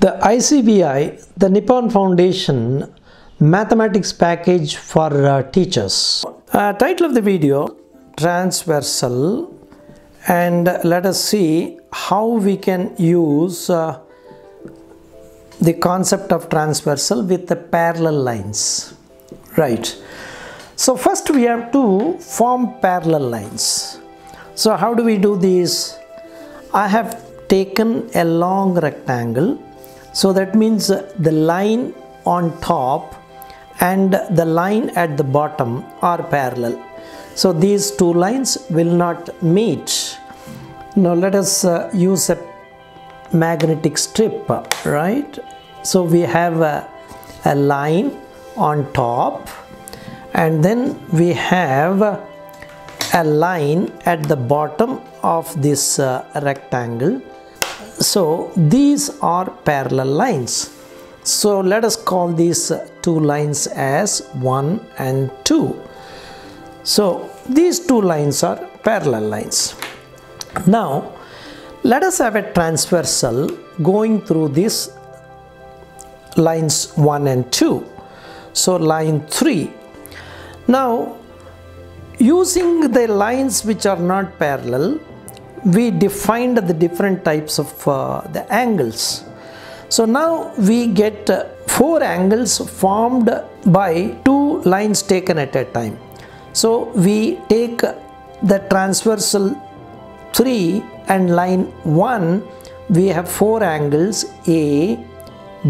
The ICEVI, the Nippon Foundation Mathematics Package for uh, Teachers. Uh, title of the video Transversal, and let us see how we can use uh, the concept of transversal with the parallel lines. Right. So, first we have to form parallel lines. So, how do we do this? I have taken a long rectangle so that means the line on top and the line at the bottom are parallel. So these two lines will not meet. Now let us uh, use a magnetic strip right? So we have a, a line on top and then we have a line at the bottom of this uh, rectangle so these are parallel lines. So let us call these two lines as 1 and 2 so these two lines are parallel lines. Now let us have a transversal going through these lines 1 and 2 so line 3 now using the lines which are not parallel we defined the different types of uh, the angles. So now we get uh, four angles formed by two lines taken at a time. So we take the transversal 3 and line 1 we have four angles a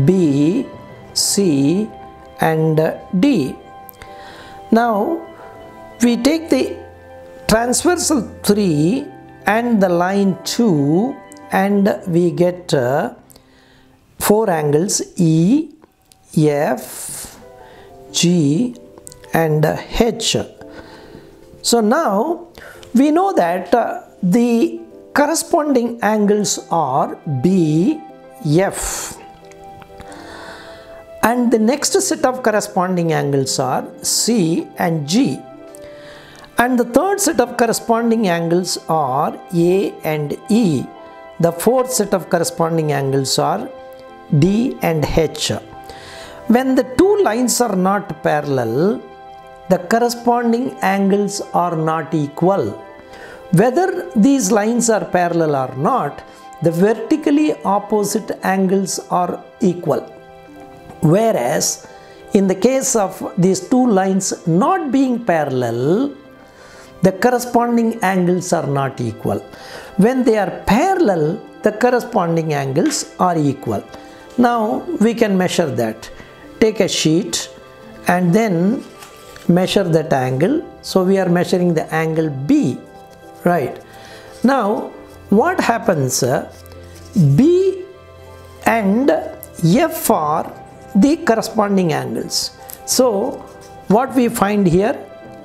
b c and d. Now we take the transversal 3 and the line 2 and we get uh, four angles E, F, G and H. So now we know that uh, the corresponding angles are B, F and the next set of corresponding angles are C and G and the third set of corresponding angles are A and E. The fourth set of corresponding angles are D and H. When the two lines are not parallel, the corresponding angles are not equal. Whether these lines are parallel or not, the vertically opposite angles are equal. Whereas, in the case of these two lines not being parallel, the corresponding angles are not equal. When they are parallel, the corresponding angles are equal. Now we can measure that. Take a sheet and then measure that angle. So we are measuring the angle B, right? Now what happens? B and F are the corresponding angles. So what we find here,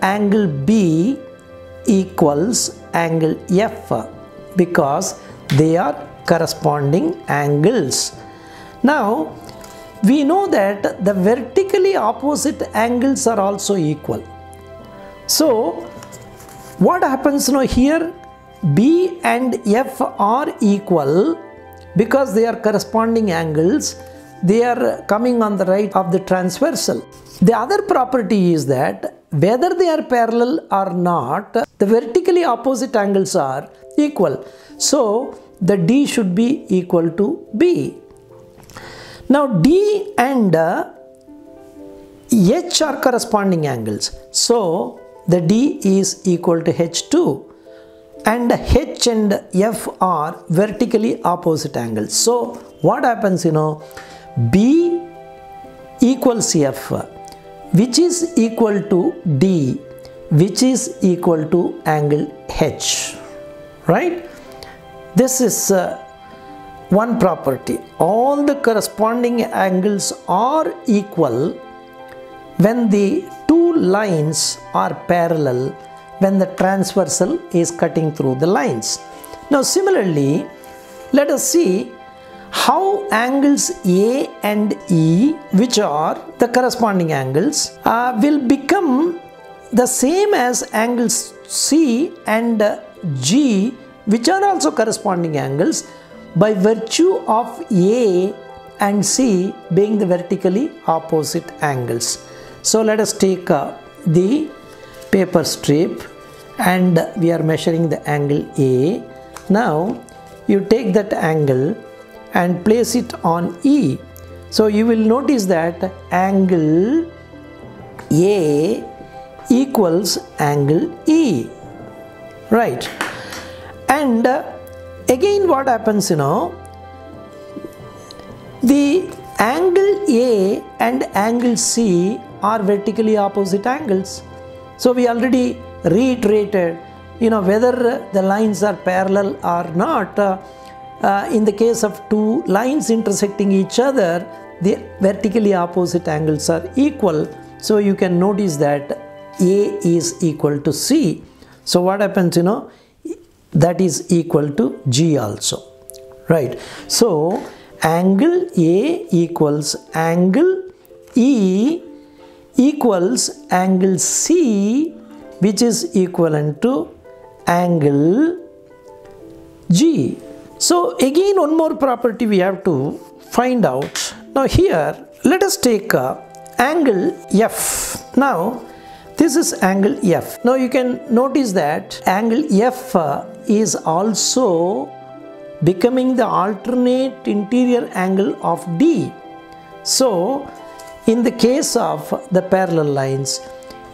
angle B equals angle F because they are corresponding angles. Now we know that the vertically opposite angles are also equal. So what happens now here B and F are equal because they are corresponding angles they are coming on the right of the transversal. The other property is that whether they are parallel or not, the vertically opposite angles are equal. So the D should be equal to B. Now D and H are corresponding angles. So the D is equal to H2 and H and F are vertically opposite angles. So what happens you know B equals F which is equal to D which is equal to angle H right? This is uh, one property. All the corresponding angles are equal when the two lines are parallel when the transversal is cutting through the lines. Now similarly let us see how angles A and E, which are the corresponding angles, uh, will become the same as angles C and G, which are also corresponding angles, by virtue of A and C being the vertically opposite angles. So let us take uh, the paper strip and we are measuring the angle A. Now you take that angle and place it on E. So you will notice that angle A equals angle E. Right. And uh, again what happens you know the angle A and angle C are vertically opposite angles. So we already reiterated you know whether the lines are parallel or not. Uh, uh, in the case of two lines intersecting each other, the vertically opposite angles are equal. So you can notice that A is equal to C. So what happens, you know, that is equal to G also, right? So angle A equals angle E equals angle C which is equivalent to angle G. So again one more property we have to find out. Now here let us take a angle F. Now this is angle F. Now you can notice that angle F uh, is also becoming the alternate interior angle of D. So in the case of the parallel lines,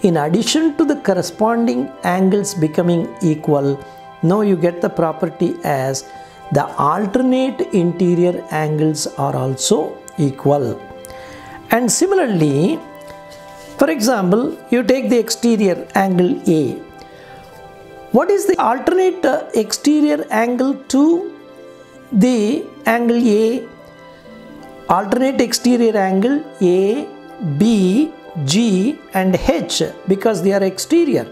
in addition to the corresponding angles becoming equal, now you get the property as the alternate interior angles are also equal. And similarly, for example, you take the exterior angle A. What is the alternate uh, exterior angle to the angle A? Alternate exterior angle A, B, G and H because they are exterior.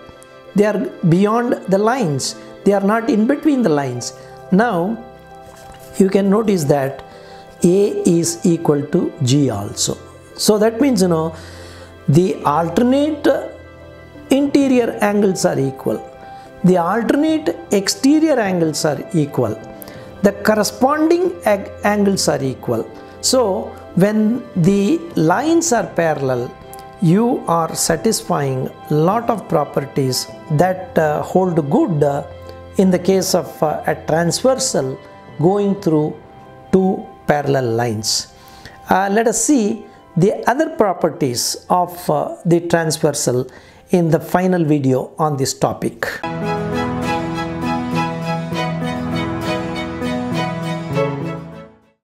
They are beyond the lines. They are not in between the lines. Now, you can notice that A is equal to G also. So that means, you know, the alternate interior angles are equal. The alternate exterior angles are equal. The corresponding angles are equal. So when the lines are parallel, you are satisfying lot of properties that uh, hold good uh, in the case of uh, a transversal going through two parallel lines. Uh, let us see the other properties of uh, the transversal in the final video on this topic.